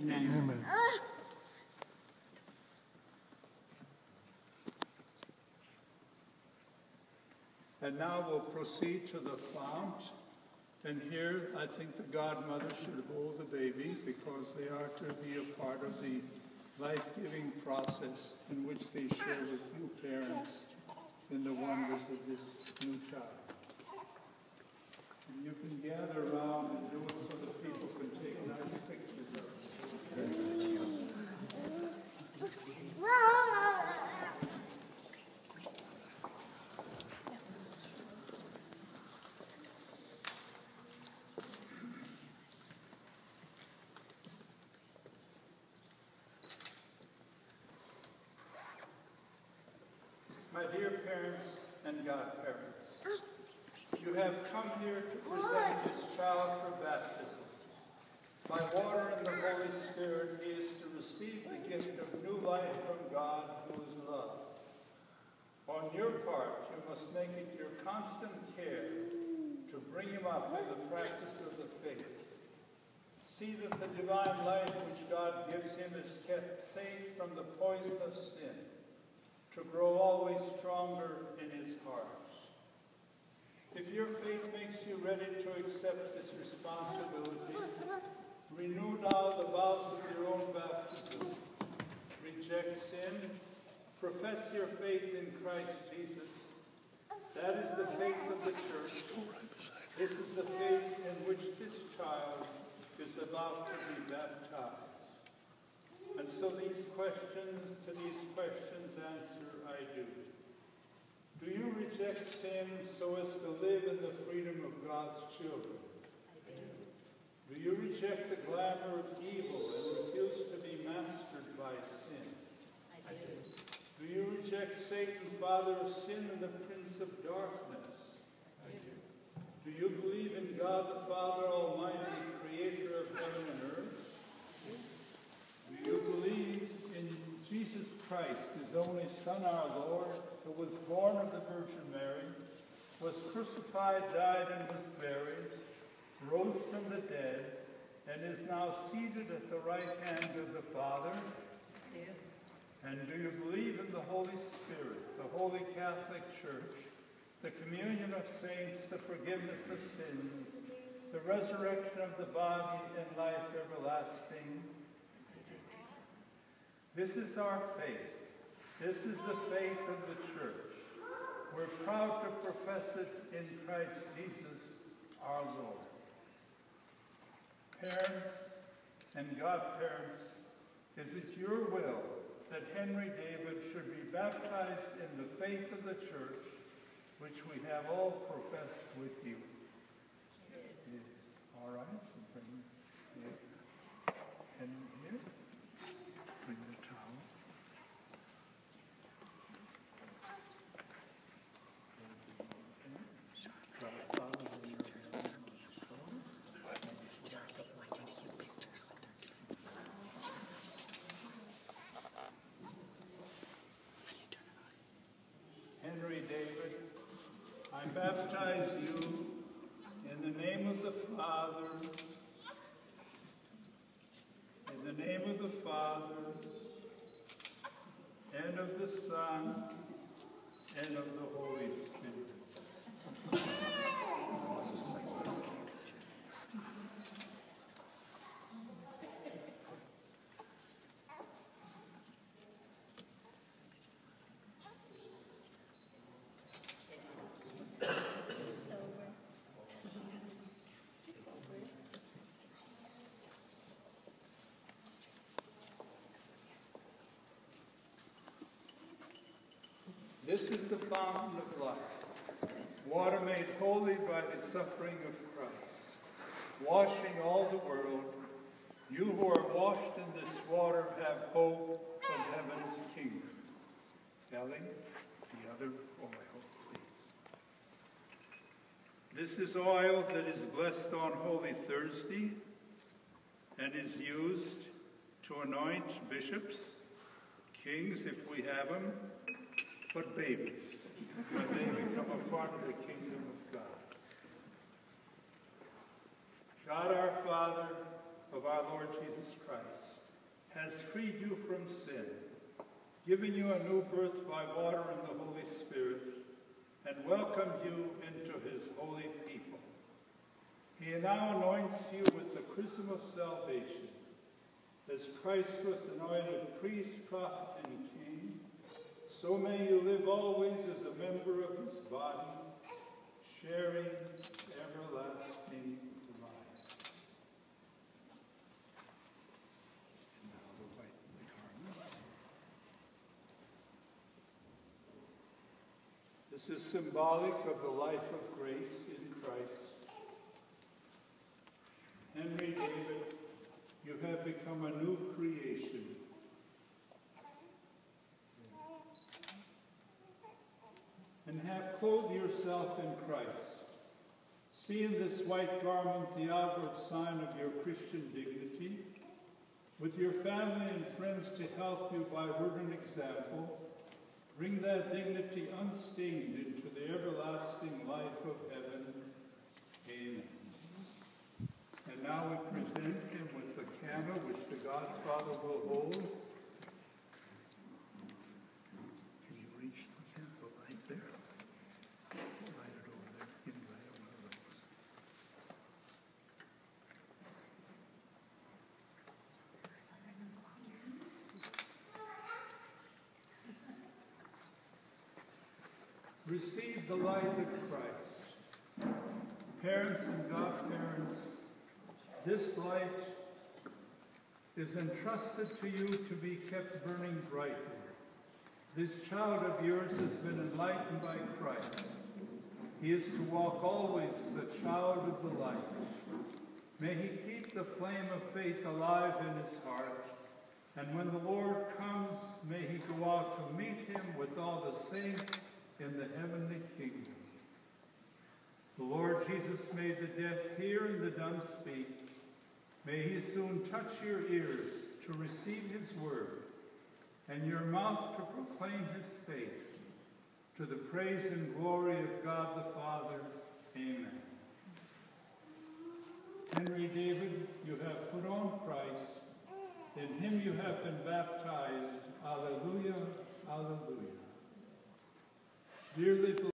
Amen. Amen. And now we'll proceed to the font. And here, I think the godmother should hold the baby because they are to be a part of the life-giving process in which they share with you parents in the wonders of this new child. And you can gather around and do it so that people can take nice pictures of it. My dear parents and godparents, you have come here to present this child for baptism. By water and the Holy Spirit, he is to receive the gift of new life from God, who is love. On your part, you must make it your constant care to bring him up in the practice of the faith. See that the divine life which God gives him is kept safe from the poison of sin to grow always stronger in his heart. If your faith makes you ready to accept this responsibility, renew now the vows of your own baptism. Reject sin, profess your faith in Christ Jesus. That is the faith of the church. This is the faith in which this child is about to be baptized. And so these questions, to these questions answer, I do. Do you reject sin so as to live in the freedom of God's children? I do Do you reject the glamour of evil and refuse to be mastered by sin? I do Do you reject Satan, father of sin and the prince of darkness? I do. Do you believe in God the Father Almighty, creator of heaven and earth? Do you believe in Jesus Christ, his only Son, our Lord, who was born of the Virgin Mary, was crucified, died, and was buried, rose from the dead, and is now seated at the right hand of the Father? And do you believe in the Holy Spirit, the Holy Catholic Church, the communion of saints, the forgiveness of sins, the resurrection of the body, and life everlasting? This is our faith. This is the faith of the church. We're proud to profess it in Christ Jesus our Lord. Parents and godparents, is it your will that Henry David should be baptized in the faith of the church, which we have all professed with you? Yes. All right, so bring yeah. Henry here. Bring the towel. Drop it down on your hand. Henry David, I baptize you in the name of the Father, in the name of the Father, and of the Son, and of the Holy Spirit. This is the fountain of life, water made holy by the suffering of Christ, washing all the world. You who are washed in this water have hope of heaven's kingdom. Ellie, the other oil, please. This is oil that is blessed on Holy Thursday and is used to anoint bishops, kings if we have them, but babies, when they become a part of the kingdom of God. God our Father, of our Lord Jesus Christ, has freed you from sin, given you a new birth by water and the Holy Spirit, and welcomed you into his holy people. He now anoints you with the chrism of salvation, as Christ was anointed priest, prophet, and king. So may you live always as a member of his body, sharing everlasting life. This is symbolic of the life of grace in Christ. Henry David, you have become a new creation. Clothed yourself in Christ. See in this white garment the outward sign of your Christian dignity. With your family and friends to help you by word and example, bring that dignity unstained into the everlasting life of heaven. Amen. And now we present him with the candle which the Godfather will hold. Can you reach the candle right there? Light it over there. You can light it one of those. Receive the light of Christ. Parents and godparents, this light is entrusted to you to be kept burning brightly. This child of yours has been enlightened by Christ. He is to walk always as a child of the light. May he keep the flame of faith alive in his heart. And when the Lord comes, may he go out to meet him with all the saints in the heavenly kingdom. The Lord Jesus made the deaf hear and the dumb speak. May he soon touch your ears to receive his word and your mouth to proclaim his faith to the praise and glory of God the Father. Amen. Henry David, you have put on Christ. In him you have been baptized. Alleluia, alleluia. Dearly